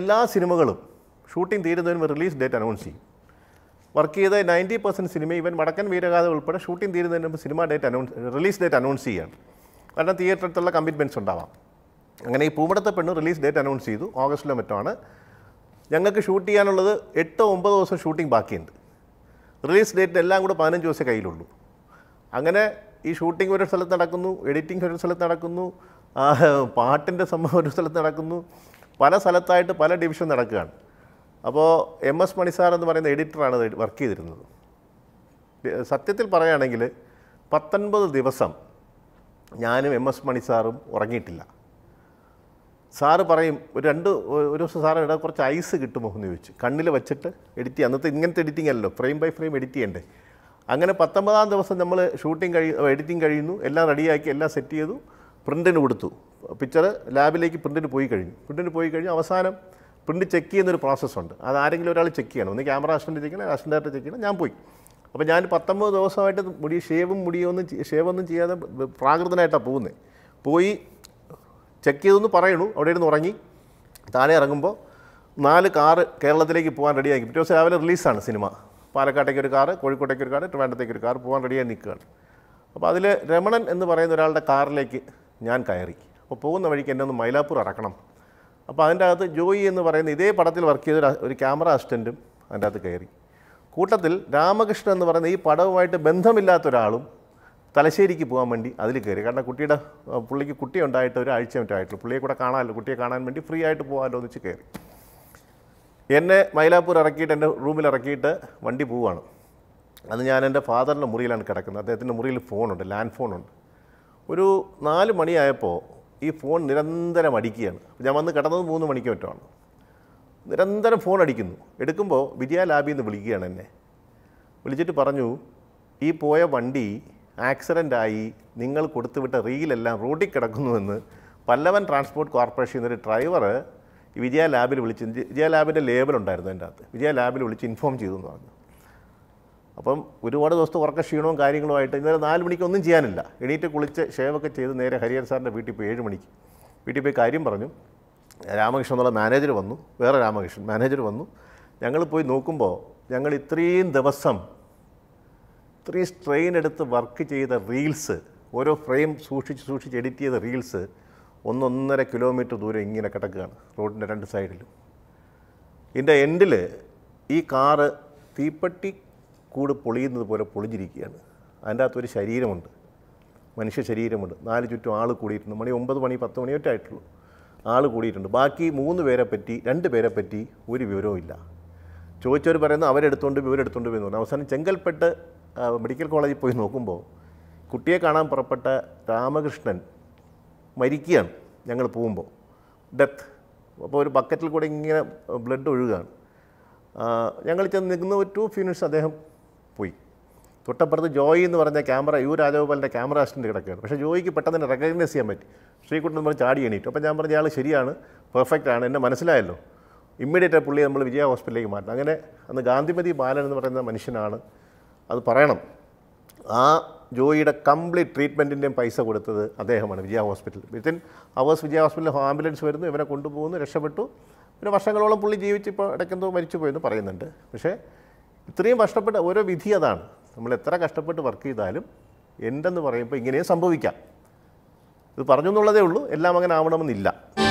എല്ലാ സിനിമകളും ഷൂട്ടിംഗ് തീരുന്നതിന് റിലീസ് ഡേറ്റ് അനൗൺസ് ചെയ്യും. വർക്ക് ചെയ്ത നയന്റി പെർസെന്റ് സിനിമ ഇവൻ വടക്കൻ വീരഗാഥ ഉൾപ്പെടെ ഷൂട്ടിംഗ് തീരുന്നതിന് മുമ്പ് cinema date announce release date announce ചെയ്യുകയാണ് കാരണം തിയേറ്ററിലുള്ള കമ്മിറ്റ്മെന്റ്സ് ഉണ്ടാവാം. അങ്ങനെ ഈ പൂമടത്തെ പെണ്ണ് റിലീസ് ഡേറ്റ് അനൗൺസ് ചെയ്തു. ഓഗസ്റ്റിലോ മറ്റോ ഞങ്ങൾക്ക് ഷൂട്ട് ചെയ്യാനുള്ളത് എട്ടോ ഒമ്പതോ ദിവസം ഷൂട്ടിംഗ് ബാക്കിയുണ്ട്. റിലീസ് ഡേറ്റ് എല്ലാം കൂടെ പതിനഞ്ച് ദിവസം കയ്യിലുള്ളൂ. അങ്ങനെ ഈ ഷൂട്ടിംഗ് ഒരു സ്ഥലത്ത് നടക്കുന്നു എഡിറ്റിംഗ് ഒരു സ്ഥലത്ത് നടക്കുന്നു പാട്ടിന്റെ സംഭവം ഒരു സ്ഥലത്ത് നടക്കുന്നു. പല സ്ഥലത്തായിട്ട് പല ഡിവിഷൻ നടക്കുകയാണ്. അപ്പോൾ എം എസ് മണിസാർ എന്ന് പറയുന്ന എഡിറ്ററാണ് വർക്ക് ചെയ്തിരുന്നത്. സത്യത്തിൽ പറയുകയാണെങ്കിൽ പത്തൊൻപത് ദിവസം ഞാനും എം എസ് മണിസാറും ഉറങ്ങിയിട്ടില്ല. സാറ് പറയും ഒരു രണ്ട് ഒരു ദിവസം സാറ് ഇടാൻ കുറച്ച് ഐസ് കിട്ടുമോ? എന്ന് ചോദിച്ചു. കണ്ണിൽ വെച്ചിട്ട് എഡിറ്റ് ചെയ്യുക അന്നത്തെ ഇങ്ങനത്തെ എഡിറ്റിംഗ് അല്ലല്ലോ ഫ്രെയിം ബൈ ഫ്രെയിം എഡിറ്റ് ചെയ്യണ്ടേ. അങ്ങനെ പത്തൊമ്പതാം ദിവസം നമ്മൾ ഷൂട്ടിംഗ് കഴി എഡിറ്റിംഗ് കഴിയുന്നു എല്ലാം റെഡിയാക്കി എല്ലാം സെറ്റ് ചെയ്തു പ്രിന്റിന് കൊടുത്തു. പിക്ചർ ലാബിലേക്ക് പ്രിന്റിന് പോയി കഴിഞ്ഞു. പ്രിന്റിന് പോയി കഴിഞ്ഞു അവസാനം പ്രിന്റ് ചെക്ക് ചെയ്യുന്നൊരു പ്രോസസ്സുണ്ട് അത് ആരെങ്കിലും ഒരാൾ ചെക്ക് ചെയ്യണം. ഒന്ന് ക്യാമറ അസിസ്റ്റന്റ് ചെക്ക് ചെയ്യണം അസിസ്റ്റന്റ് ചെക്ക് ചെയ്യണം ഞാൻ പോയി. അപ്പോൾ ഞാൻ പത്തൊമ്പത് ദിവസമായിട്ട് മുടി ഷേവും മുടിയൊന്നും ഷേവൊന്നും ചെയ്യാതെ പ്രാകൃതനായിട്ടാണ് പോകുന്നത് പോയി ചെക്ക് ചെയ്തെന്ന് പറയണു അവിടെ ഇരുന്ന് ഉറങ്ങി. താഴെ ഇറങ്ങുമ്പോൾ നാല് കാറ് കേരളത്തിലേക്ക് പോകാൻ റെഡിയാക്കി പിറ്റേ ദിവസം രാവിലെ റിലീസാണ് സിനിമ പാലക്കാട്ടേക്ക് ഒരു കാറ് കോഴിക്കോട്ടേക്ക് ഒരു കാറ് ട്രിവാൻഡത്തേക്ക് ഒരു കാറ് പോകാൻ റെഡിയായി നിൽക്കുകയാണ്. അപ്പോൾ അതിൽ രമണൻ എന്ന് പറയുന്ന ഒരാളുടെ കാറിലേക്ക് ഞാൻ കയറി. അപ്പോൾ പോകുന്ന വഴിക്ക് എന്നെ ഒന്ന് മൈലാപ്പൂർ അടക്കണം അപ്പോൾ അതിന്റെ അകത്ത് ജോയി എന്ന് പറയുന്ന ഇതേ പടത്തിൽ വർക്ക് ചെയ്ത ഒരു- ക്യാമറ അസിസ്റ്റന്റും അതിന്റെ അകത്ത് കയറി. കൂട്ടത്തിൽ രാമകൃഷ്ണൻ എന്ന് പറയുന്ന ഈ പടവുമായിട്ട് ബന്ധമില്ലാത്ത ഒരാളും തലശ്ശേരിക്ക് പോകാൻ വേണ്ടി അതിൽ കയറി. കാരണം കുട്ടിയുടെ പുള്ളിക്ക് കുട്ടി ഉണ്ടായിട്ട് ഒരു ആഴ്ച ആയിട്ടുള്ളൂ. പുള്ളിയെ കൂടെ കാണാമല്ലോ കുട്ടിയെ കാണാൻ വേണ്ടി ഫ്രീ ആയിട്ട് പോകാമല്ലോ എന്ന് വെച്ച് കയറി. എന്നെ മൈലാപ്പൂർ ഇറക്കിയിട്ട് എന്റെ റൂമിൽ ഇറക്കിയിട്ട് വണ്ടി പോവുകയാണ്. അത് ഞാൻ എന്റെ ഫാദറിന്റെ മുറിയിലാണ് കിടക്കുന്നത്. അദ്ദേഹത്തിന്റെ മുറിയിൽ ഫോണുണ്ട് ലാൻഡ് ഫോണുണ്ട് ഒരു നാല് മണിയായപ്പോൾ ഈ ഫോൺ നിരന്തരം അടിക്കുകയാണ്. ഞാൻ വന്ന് കിടന്നത് മൂന്ന് മണിക്ക് മറ്റുമാണ് നിരന്തരം ഫോൺ അടിക്കുന്നു. എടുക്കുമ്പോൾ വിജയ ലാബിൽ നിന്ന് വിളിക്കുകയാണ് എന്നെ. വിളിച്ചിട്ട് പറഞ്ഞു ഈ പോയ വണ്ടി ആക്സിഡന്റ് ആയി. നിങ്ങൾ കൊടുത്തുവിട്ട റീലെല്ലാം റോഡിൽ കിടക്കുന്നുവെന്ന് പല്ലവൻ ട്രാൻസ്പോർട്ട് കോർപ്പറേഷൻ ഒരു ഡ്രൈവർ വിജയ ലാബിൽ വിളിച്ച് വിജയ ലാബിന്റെ ലേബൽ ഉണ്ടായിരുന്നു എന്റെ അകത്ത്. വിജയ ലാബിൽ വിളിച്ച് ഇൻഫോം ചെയ്തു എന്ന് പറഞ്ഞു. അപ്പം ഒരുപാട് ദിവസത്തെ ഉറക്ക ക്ഷീണവും കാര്യങ്ങളുമായിട്ട് ഇന്നലെ നാല് മണിക്ക് ഒന്നും ചെയ്യാനില്ല. എണീറ്റ് കുളിച്ച് ഷേവൊക്കെ ചെയ്ത് നേരെ ഹരിഹർ സാറിന്റെ വീട്ടിൽ പോയി ഏഴ് മണിക്ക്. വീട്ടിൽ പോയി കാര്യം പറഞ്ഞു. രാമകൃഷ്ണൻ എന്നുള്ള മാനേജർ വന്നു. വേറെ രാമകൃഷ്ണൻ മാനേജർ വന്നു. ഞങ്ങൾ പോയി നോക്കുമ്പോൾ ഞങ്ങൾ ഇത്രയും ദിവസം ഇത്രയും സ്ട്രെയിൻ എടുത്ത് വർക്ക് ചെയ്ത റീൽസ് ഓരോ ഫ്രെയിം സൂക്ഷിച്ച് സൂക്ഷിച്ച് എഡിറ്റ് ചെയ്ത റീൽസ് ഒന്നൊന്നര കിലോമീറ്റർ ദൂരം ഇങ്ങനെ കിടക്കുകയാണ് റോഡിന്റെ രണ്ട് സൈഡിലും ഇതിന്റെ എൻഡിൽ ഈ കാറ് തീപ്പെട്ടി കൂട് പൊളിയുന്നത് പോലെ പൊളിഞ്ഞിരിക്കുകയാണ്. അതിന്റെ അകത്തൊരു ശരീരമുണ്ട്. മനുഷ്യ ശരീരമുണ്ട്. നാല് ചുറ്റും ആൾ കൂടിയിട്ടുണ്ട്. മണി ഒമ്പത് മണി പത്ത് മണിയൊക്കെ ആയിട്ടുള്ളൂ. ആൾ കൂടിയിട്ടുണ്ട്. ബാക്കി മൂന്ന് പേരെ പറ്റി രണ്ട് പേരെ പറ്റി ഒരു വിവരവും ഇല്ല. ചോദിച്ചവർ പറയുന്നത് അവരെടുത്തുകൊണ്ട് ഇവരെടുത്തുകൊണ്ട് പോയി എന്ന് അവസാനം ചെങ്കൽപ്പെട്ട് മെഡിക്കൽ കോളേജിൽ പോയി നോക്കുമ്പോൾ കുട്ടിയെ കാണാൻ പുറപ്പെട്ട രാമകൃഷ്ണൻ മരിക്കുകയാണ് ഞങ്ങൾ പോകുമ്പോൾ ഡെത്ത്. അപ്പോൾ ഒരു ബക്കറ്റിൽ കൂടെ ഇങ്ങനെ ബ്ലഡ് ഒഴുകുകയാണ് ഞങ്ങൾ ചെന്ന് നിൽക്കുന്ന ഒരു ടു മിനിറ്റ്സ് അദ്ദേഹം പോയി. തൊട്ടപ്പുറത്ത് ജോയി എന്ന് പറഞ്ഞ ക്യാമറ യു രാജഗോപാലിന്റെ ക്യാമറ അസിസ്റ്റന്റ് കിടക്കുകയാണ്. പക്ഷേ ജോയിക്ക് പെട്ടെന്ന് തന്നെ റെക്കഗ്നൈസ് ചെയ്യാൻ പറ്റി. ശ്രീകുട്ടൻ പറഞ്ഞ് ചാടി എണീറ്റു. അപ്പോൾ ഞാൻ പറഞ്ഞ ആൾ ശരിയാണ് പെർഫെക്റ്റ് ആണ്. എന്നെ മനസ്സിലായല്ലോ. ഇമ്മീഡിയറ്റ് പുള്ളി നമ്മൾ വിജയ ഹോസ്പിറ്റലിലേക്ക് മാറ്റണം. അങ്ങനെ അന്ന് ഗാന്ധിമതി ബാലൻ എന്ന് പറയുന്ന മനുഷ്യനാണ് അത് പറയണം. ആ ജോയിയുടെ കംപ്ലീറ്റ് ട്രീറ്റ്മെന്റിന്റെയും പൈസ കൊടുത്തത് അദ്ദേഹമാണ് Vijaya hospital within hours Vijaya ഹോസ്പിറ്റലിൽ ആംബുലൻസ് വരുന്നു ഇവനെ കൊണ്ടുപോകുന്നു രക്ഷപ്പെട്ടു. പിന്നെ വർഷങ്ങളോളം പുള്ളി ജീവിച്ച് ഇപ്പോൾ ഇടയ്ക്കെന്തോ മരിച്ചു പോയെന്ന് പറയുന്നുണ്ട്. പക്ഷേ ഇത്രയും കഷ്ടപ്പെട്ട ഓരോ വിധി അതാണ്. നമ്മൾ എത്ര കഷ്ടപ്പെട്ട് വർക്ക് ചെയ്താലും എന്തെന്ന് പറയുമ്പോൾ ഇങ്ങനെയും സംഭവിക്കാം. ഇത് പറഞ്ഞു എന്നുള്ളതേ ഉള്ളൂ. എല്ലാം അങ്ങനെ ആവണമെന്നില്ല.